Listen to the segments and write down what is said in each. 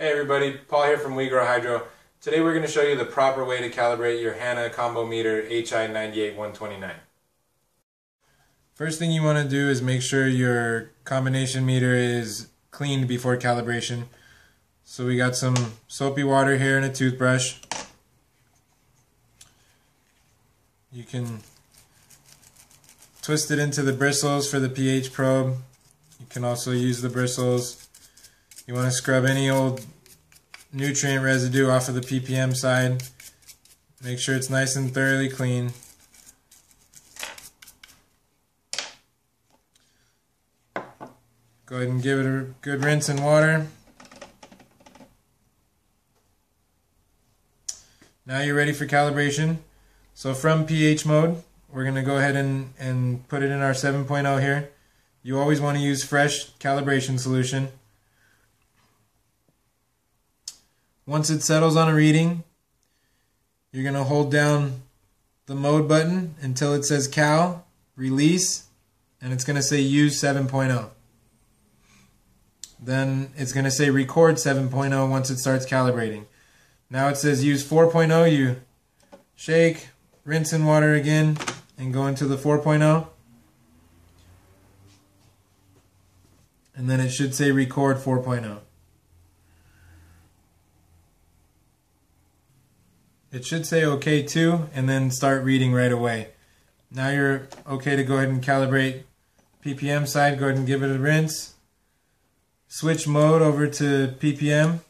Hey everybody, Paul here from WeGrow Hydro. Today we're going to show you the proper way to calibrate your Hanna Combo Meter HI98129. First thing you want to do is make sure your combination meter is cleaned before calibration. So we got some soapy water here and a toothbrush. You can twist it into the bristles for the pH probe. You can also use the bristles you want to scrub any old nutrient residue off of the ppm side. Make sure it's nice and thoroughly clean. Go ahead and give it a good rinse in water. Now you're ready for calibration. So from pH mode, we're going to go ahead and, and put it in our 7.0 here. You always want to use fresh calibration solution. Once it settles on a reading, you're going to hold down the mode button until it says cal, release, and it's going to say use 7.0. Then it's going to say record 7.0 once it starts calibrating. Now it says use 4.0, you shake, rinse in water again, and go into the 4.0. And then it should say record 4.0. It should say OK too, and then start reading right away. Now you're okay to go ahead and calibrate ppm side. Go ahead and give it a rinse. Switch mode over to ppm.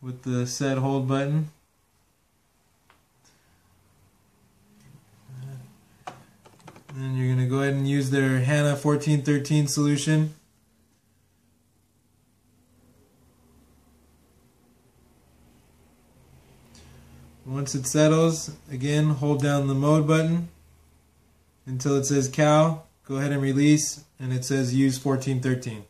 With the set hold button. And then you're going to go ahead and use their Hanna 1413 solution. Once it settles, again, hold down the mode button until it says cal. Go ahead and release, and it says use 1413.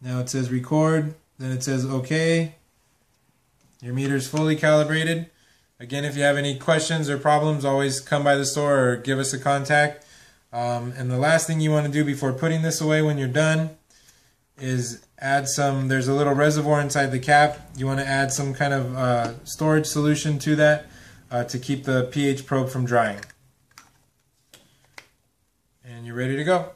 Now it says record, then it says OK. Your meter is fully calibrated. Again, if you have any questions or problems, always come by the store or give us a contact. Um, and the last thing you want to do before putting this away when you're done is add some, there's a little reservoir inside the cap. You want to add some kind of uh, storage solution to that uh, to keep the pH probe from drying. And you're ready to go.